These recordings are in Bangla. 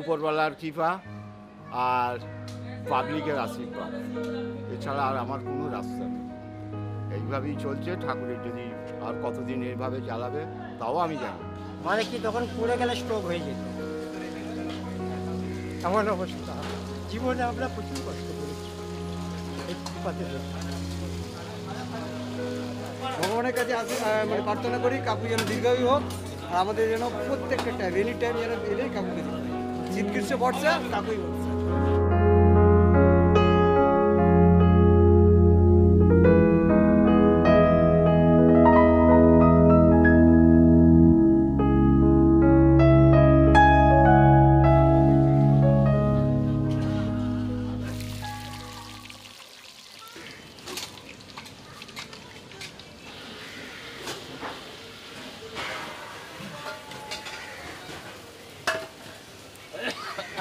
উপরওয়ালার কৃপা আর পাবলিকের আশীর্বাদ। এছাড়া আর আমার কোনো রাস্তা নেই। এইভাবেই চলছে ঠাকুরের যদি আর কতদিন এইভাবে চালাবে তাও আমি জানি মানে কি তখন পড়ে গেলে স্ট্রোক হয়ে যেত? এমন অবস্থা। জীবনে আমরা প্রচুর কষ্ট করেছি। ভগবানের কাছে আসে মানে প্রার্থনা করি কাকু যেন দীর্ঘায়ু হোক আর আমাদের যেন প্রত্যেকটা টাইম এনি টাইম যেন এলেই কাকুকে দিতে পারি শীত গ্রীষ্ম বর্ষা কাকুই বর্ষা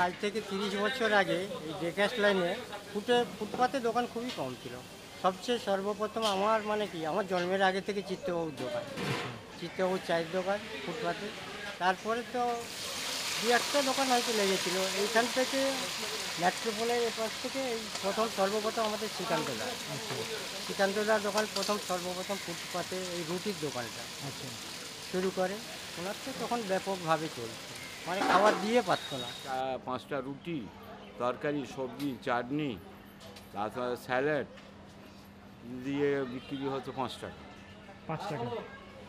আজ থেকে তিরিশ বছর আগে এই ডেকাস লাইনে ফুটে ফুটপাতে দোকান খুবই কম ছিল। সবচেয়ে সর্বপ্রথম আমার মানে কি আমার জন্মের আগে থেকে চিত্তবাবুর দোকান। চিত্তবাবুর চায়ের দোকান ফুটপাতে। তারপরে তো দু একটা দোকান হয়তো লেগেছিলো। এইখান থেকে মেট্রোপোলের এপাশ থেকে এই প্রথম সর্বপ্রথম আমাদের শ্রীকান্তদা শ্রীকান্তদার দোকান প্রথম সর্বপ্রথম ফুটপাতে এই রুটির দোকানটা। শুরু করে। ওনার তো তখন ব্যাপকভাবে চলছে। মানে খাবার দিয়ে পারতো না পাঁচটা রুটি তরকারি সবজি চাটনি তারপরে স্যালাড দিয়ে বিক্রি হতো পাঁচ টাকা। পাঁচ টাকা।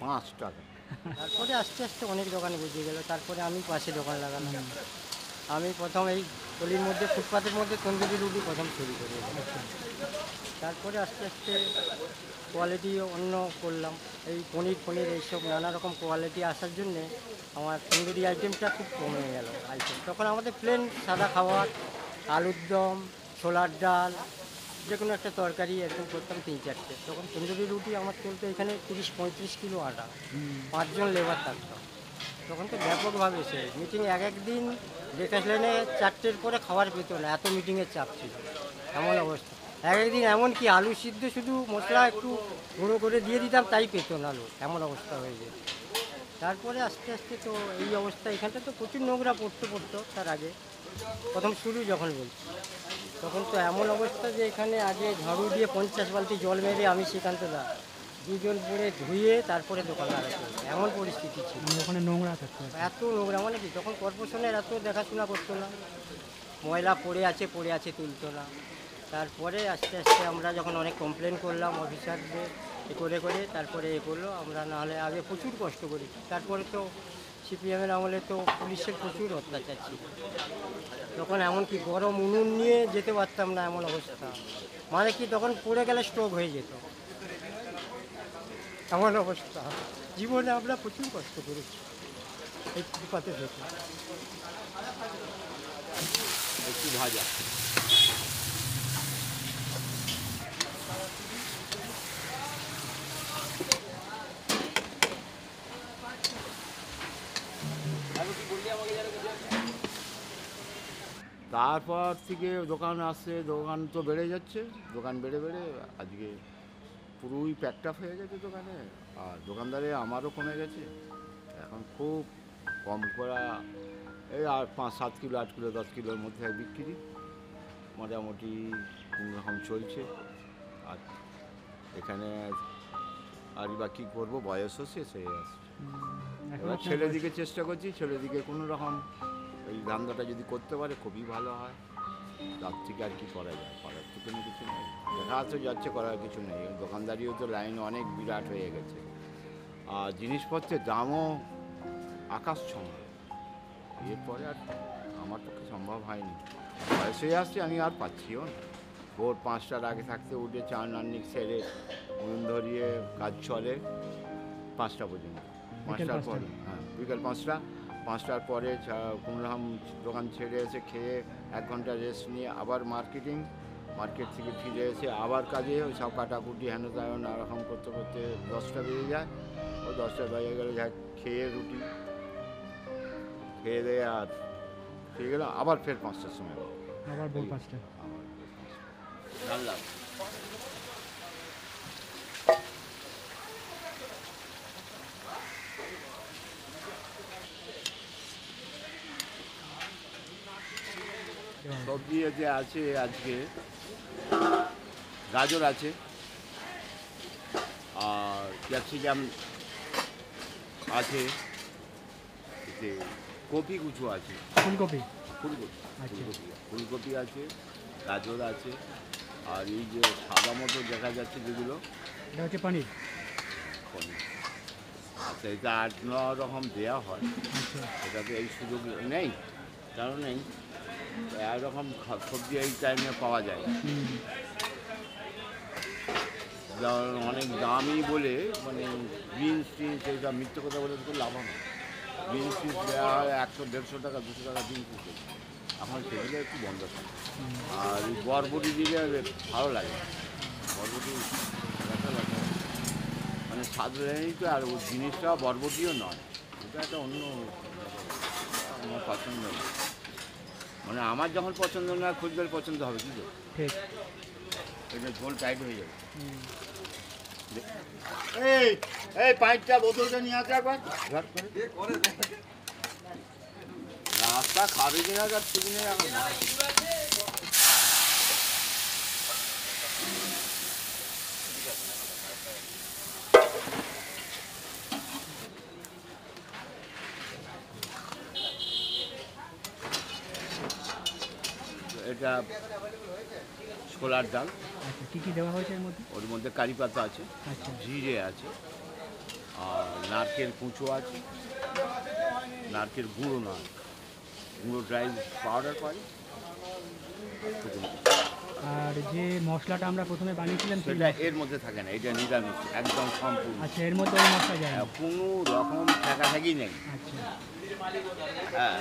পাঁচ টাকা। তারপরে আস্তে আস্তে অনেক দোকান বুঝে গেল তারপরে আমি পাশে দোকান লাগালাম। আমি প্রথম এই গলির মধ্যে ফুটপাতের মধ্যে তন্দুরি রুটি প্রথম তৈরি করি। তারপরে আস্তে আস্তে কোয়ালিটি অন্য করলাম। এই পনির পনির এইসব নানা রকম কোয়ালিটি আসার জন্যে আমার তন্দুরি আইটেমটা খুব কমে গেল আইটেম। তখন আমাদের প্লেন সাদা খাবার আলুর দম ছোলার ডাল যে কোনো একটা তরকারি এরকম করতাম তিন চারটে। তখন তন্দুরি রুটি আমার চলতো এখানে তিরিশ পঁয়ত্রিশ কিলো আটা। পাঁচজন লেবার থাকতাম তখন তো ব্যাপকভাবে সে মিটিং এক এক দিন ডেকাস লাইনে চারটের পরে খাবার পেত না এত মিটিংয়ের চাপ ছিল। এমন অবস্থা। এক একদিন এমন কি আলু সিদ্ধ শুধু মশলা একটু গুঁড়ো করে দিয়ে দিতাম তাই পেত না আলু এমন অবস্থা হয়ে যেত। তারপরে আস্তে আস্তে তো এই অবস্থা এখানটা তো প্রচুর নোংরা পড়তে পড়তো তার আগে। প্রথম শুরু যখন বলছি। তখন তো এমন অবস্থা যে এখানে আগে ঝাড়ু দিয়ে পঞ্চাশ বালতি জল মেরে আমি সেখানতে দা দুজন পরে ধুয়ে তারপরে দোকান লাগাতে এমন পরিস্থিতি ছিল। মানে ওখানে নোংরা থাকতো। এত নোংরা মানে কি তখন কর্পোরেশনের এত দেখাশোনা করতো না। ময়লা পড়ে আছে পড়ে আছে তুলতো না। তারপরে আস্তে আস্তে আমরা যখন অনেক কমপ্লেন করলাম অফিসারদের করে করে তারপরে এ করল আমরা নাহলে আগে প্রচুর কষ্ট করেছি তারপরে তো সিপিএমের আমলে তো পুলিশের প্রচুর অত্যাচার ছিল। তখন এমনকি গরম উনুন নিয়ে যেতে পারতাম না এমন অবস্থা। মানে কি, তখন পড়ে গেলে স্ট্রোক হয়ে যেত। এমন অবস্থা। জীবনে আমরা প্রচুর কষ্ট করেছি। এই দেখে একটু ভাজা। তারপর থেকে দোকান আসছে দোকান তো বেড়ে যাচ্ছে দোকান বেড়ে বেড়ে আজকে পুরোই প্যাকটাপ হয়ে গেছে দোকানে। আর দোকানদারে আমারও কমে গেছে। এখন খুব কম করা এই আর পাঁচ সাত কিলো আট কিলো দশ কিলোর মধ্যে বিক্রি। মোটামুটি রকম চলছে। আর এখানে আর বা কী করব? বয়সও শেষ হয়ে আসছে এবার ছেলের দিকে চেষ্টা করছি ছেলের দিকে কোনো রকম এই ধান্দাটা যদি করতে পারে খুবই ভালো হয়। তার থেকে আর কি করা যায়? করার তো কোনো কিছু নেই। দেখা তো যাচ্ছে করার কিছু নেই। দোকানদারিও তো লাইন অনেক বিরাট হয়ে গেছে। আর জিনিসপত্রের দামও আকাশ ছোঁয়া এরপরে আর আমার পক্ষে সম্ভব হয়নি। বয়স হয়ে আসছে আমি আর পাচ্ছিও না। ভোর পাঁচটার আগে থাকতে উঠে চা নান্নিক সেরে উনুন ধরিয়ে কাজ চলে পাঁচটা পর্যন্ত। পাঁচটার পর হ্যাঁ বিকেল পাঁচটা। পাঁচটার পরে কোনোরকম দোকান ছেড়ে এসে খেয়ে এক ঘণ্টা রেস্ট নিয়ে আবার মার্কেটিং মার্কেট থেকে ফিরে এসে আবার কাজে ওই সব কাটাকুটি হেন তেন এরকম করতে করতে দশটা বেজে যায়। ও দশটা বেজে গেলে যা খেয়ে রুটি। খেয়ে দেয়ে আর খেয়ে গেলাম আবার ফের পাঁচটার সময়। আবার ভোর পাঁচটা। আবার জানলাম সবজি যে আছে আজকে গাজর আছে আর ক্যাপসিকাম আছে এতে কপি কুচু আছে। ফুলকপি? ফুলকপি আচ্ছা। ফুলকপি ফুলকপি আছে গাজর আছে আর এই যে সাদা মতো দেখা যাচ্ছে যেগুলো। এটা হচ্ছে পানির? পনির। আচ্ছা এটা আট ন রকম দেওয়া হয়। আচ্ছা। এটাতে এই সুযোগ নেই কারণ নেই এরকম সবজি এই টাইমে পাওয়া যায়। অনেক দামি বলে মানে বিনস টিনস এইসব মিথ্যে কথা বলে তো লাভ না। বিনস টিনস দেওয়া হয় একশো, দেড়শো টাকা, দুশো টাকা বিনস এখন সেগুলো একটু বন্ধ থাকে। আর বরবটি দিলে ভালো লাগে। বরবটি মানে সাধারণই তো, আর ওই জিনিসটা বরবটিও নয়। এটা একটা অন্য আমার পছন্দ। না মানে আমার যখন পছন্দ না খুঁজবের পছন্দ হবে কি ঠিক। এটা ঝোল টাইট হয়ে যাবে। এই এই পাঁচটা বোতলটা নিয়ে আসে একবার। ঝট করে। রাস্তা খাবে কিনা তার ঠিক নেই এখন। এটা ছোলার ডাল। আচ্ছা কী কী দেওয়া হয়েছে এর মধ্যে? ওর মধ্যে কারি পাতা আছে আচ্ছা। জিরে আছে আর নারকেল কুঁচো আছে নারকেল গুঁড়ো নয়। গুঁড়ো ড্রাই পাউডার পাই আর যে মশলাটা আমরা প্রথমে বানিয়েছিলাম সেটা এর মধ্যে থাকে না এটা নিরামিষ একদম সম্পূর্ণ। আচ্ছা এর মধ্যে ওই মশলা যায় না? কোনো রকম ঠেকাঠাকি নেই। আচ্ছা। হ্যাঁ।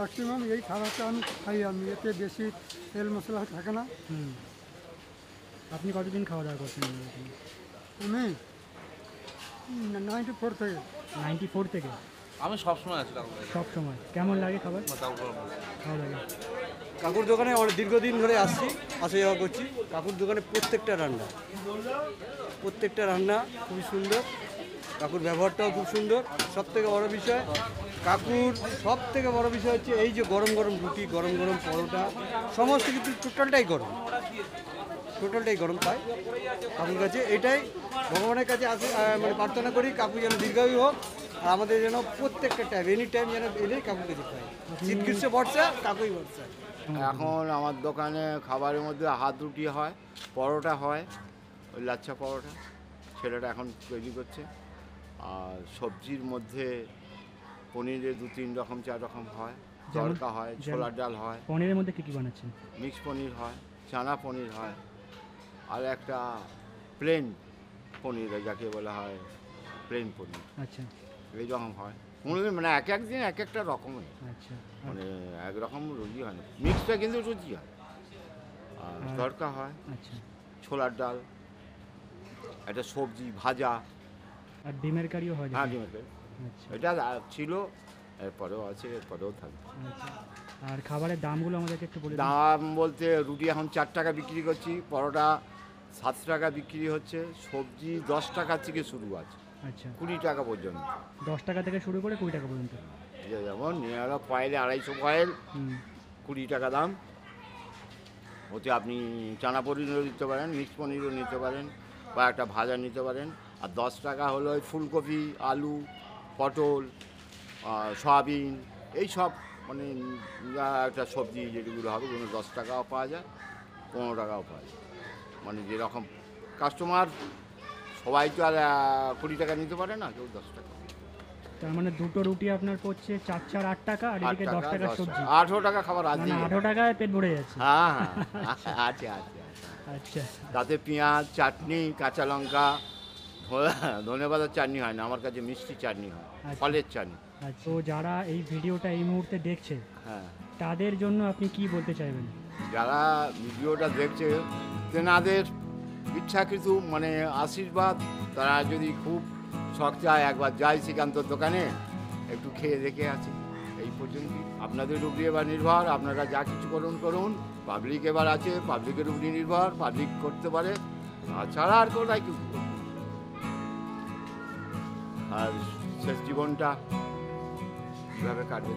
ম্যাক্সিমাম এই খাবারটা আমি খাই আমি এতে বেশি তেল মশলা থাকে না। হুম। আপনি কতদিন খাওয়া দাওয়া করছেন আমি নাইনটি ফোর থেকে। নাইনটি ফোর থেকে? আমি সবসময় আছি কাকুর সব সময়। কেমন লাগে খাবার? কাকুর ভালো লাগে। ভালো লাগে। কাকুর দোকানে অনেক দীর্ঘদিন ধরে আসছি আসা যাওয়া করছি কাকুর দোকানে প্রত্যেকটা রান্না। প্রত্যেকটা রান্না খুবই সুন্দর কাকুর ব্যবহারটাও খুব সুন্দর। সব থেকে বড় বিষয় কাকুর সব থেকে বড় বিষয় হচ্ছে এই যে গরম গরম রুটি, গরম গরম পরোটা, সমস্ত কিছু টোটালটাই গরম। টোটালটাই গরম পাই কাকুর কাছে। এটাই ভগবানের কাছে আসে মানে প্রার্থনা করি কাকু যেন দীর্ঘায়ু হোক, আর আমাদের যেন প্রত্যেকটা টাইম এনি টাইম যেন এলেই কাকুর কাছে পাই শীত গ্রীষ্ম বর্ষা কাকুই বর্ষা এখন আমার দোকানে খাবারের মধ্যে হাত রুটি হয়, পরোটা হয়, ওই লাচ্ছা পরোটা ছেলেটা এখন তৈরি করছে। আর সবজির মধ্যে পনিরের দু তিন রকম চার রকম হয়। যেমন? তড়কা হয় যেমন? ছোলার ডাল হয়। পনিরের মধ্যে কী কী বানাচ্ছেন? মিক্স পনির হয় চানা পনির হয় আর একটা প্লেন পনির যাকে বলা হয় প্লেন পনির। আচ্ছা। এই রকম হয়। কোনোদিন মানে এক এক দিন এক একটা রকমের। আচ্ছা। আর- মানে একরকম রুজি হয় না। মিক্সটা কিন্তু রুজি হয়। আর আর- তড়কা হয় আচ্ছা। ছোলার ডাল একটা সবজি ভাজা। আর ডিমের কারিও হয় হ্যাঁ। ডিমের তেল। আচ্ছা। এটা ছিল এরপরেও আছে এরপরেও থাকবে। আচ্ছা। আর খাবারের দামগুলো আমাদেরকে একটু বলে দাম বলতে রুটি এখন চার টাকা বিক্রি করছি পরোটা সাত টাকা বিক্রি হচ্ছে সবজি দশ টাকা থেকে শুরু আছে আচ্ছা। কুড়ি টাকা পর্যন্ত। দশ টাকা থেকে শুরু করে কুড়ি টাকা পর্যন্ত। যেমন গেলো পয়েলে আড়াইশো পয়েল কুড়ি টাকা দাম। ওতে আপনি চানা পনিরও নিতে পারেন মিক্স পনিরও নিতে পারেন বা একটা ভাজা নিতে পারেন। আর দশ টাকা হলো ফুলকপি আলু পটল সয়াবিন এই সব মানে একটা সবজি যেগুলো হবে ওগুলো দশ টাকাও পাওয়া যায় পনেরো টাকাও পাওয়া যায়। মানে যেরকম কাস্টমার সবাই তো আর কুড়ি টাকা নিতে পারে না কেউ দশ টাকা। তার মানে দুটো রুটি আপনার পড়ছে চার চার আট টাকা আর এদিকে দশ টাকা সবজি। আঠেরো টাকা খাবার আছে আঠারো টাকায় পেট ভরে যাচ্ছে। হ্যাঁ হ্যাঁ আছে আছে আছে আচ্ছা। তাতে পেঁয়াজ চাটনি কাঁচা লঙ্কা ধনে পাতার চাটনি হয় না আমার কাছে মিষ্টি চাটনি হয়। আচ্ছা। ফলের চাটনি আচ্ছা। তো যারা এই ভিডিওটা এই মুহূর্তে দেখছে হ্যাঁ। তাদের জন্য আপনি কি বলতে চাইবেন? যারা ভিডিওটা দেখছে তেনাদের ইচ্ছাকৃত মানে আশীর্বাদ তারা যদি খুব শখ চায় একবার যাই শ্রীকান্তর দোকানে একটু খেয়ে দেখে আসি। এই পর্যন্ত আপনাদের উপরে এবার নির্ভর আপনারা যা কিছু করুন করুন। পাবলিক এবার আছে পাবলিকের উপরে নির্ভর পাবলিক করতে পারে। তাছাড়া আর কোথায় কিছু? আর শেষ জীবনটা কীভাবে কাটবে?